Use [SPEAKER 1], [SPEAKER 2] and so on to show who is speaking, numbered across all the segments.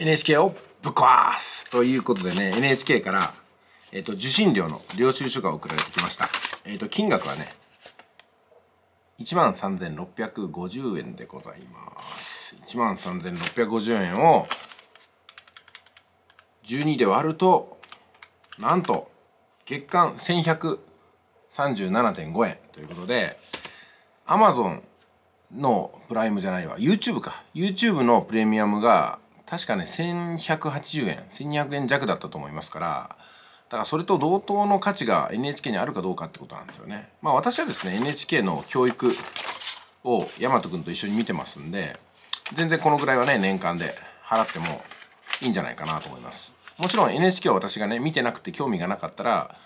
[SPEAKER 1] NHK をぶっ壊す。ということでね NHK から、えーと、受信料の領収書が送られてきました、えーと、金額はね1万3650円でございます。1万3650円を12で割るとなんと月間1137.5円。ということで Amazon のプライムじゃないわ。YouTube か。YouTube のプレミアムが確かね1180円。1200円弱だったと思いますからだからそれと同等の価値が NHK にあるかどうかってことなんですよね。まあ私はですね NHK の教育を大和くんと一緒に見てますんで全然このぐらいはね年間で払ってもいいんじゃないかなと思います。もちろん NHK は私がね見てなくて興味がなかったら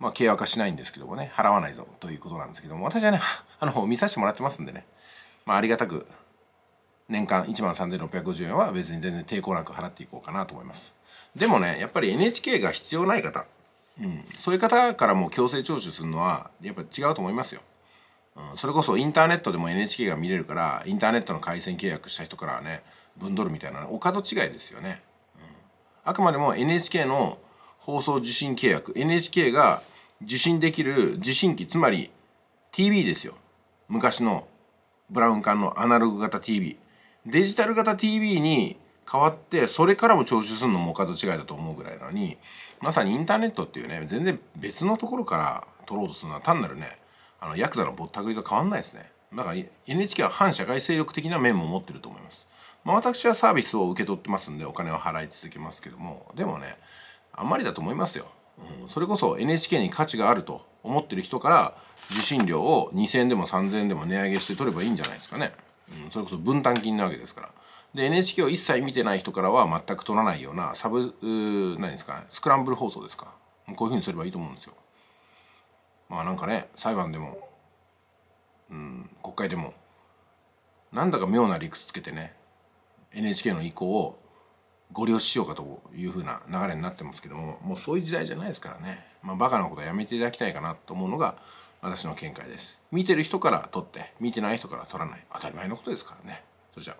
[SPEAKER 1] まあ契約はしないんですけどもね払わないぞということなんですけども私はねあの見させてもらってますんでね。まあありがたく年間1万3650円は別に全然抵抗なく払っていこうかなと思います。でもねやっぱり NHK が必要ない方、うん、そういう方からも強制徴収するのはやっぱ違うと思いますよ、うん、それこそインターネットでも NHK が見れるからインターネットの回線契約した人からはね分取るみたいなお門違いですよね、うん、あくまでも NHK の放送受信契約。NHK が受信できる受信機つまり TV ですよ。昔のブラウン管のアナログ型 TV デジタル型 TV に変わってそれからも徴収するのもお門違いだと思うぐらいなのにまさにインターネットっていうね全然別のところから取ろうとするのは単なるねあのヤクザのぼったくりと変わんないですね。だから NHK は反社会勢力的な面も持ってると思います、まあ、私はサービスを受け取ってますんでお金を払い続けますけどもでもねあんまりだと思いますよ、うん、それこそ NHK に価値があると思ってる人から受信料を2,000円でも3,000円でも値上げして取ればいいんじゃないですかね。うん、それこそ分担金なわけですから。で NHK を一切見てない人からは全く取らないようなサブ何ですかねスクランブル放送ですか。こういうふうにすればいいと思うんですよ。まあなんかね裁判でも、うん、国会でもなんだか妙な理屈つけてね NHK の意向をご了承しようかというふうな流れになってますけどももうそういう時代じゃないですからね。まあバカなことはやめていただきたいかなと思うのが私の見解です。見てる人から撮って見てない人から撮らない。当たり前のことですからね。それじゃあ。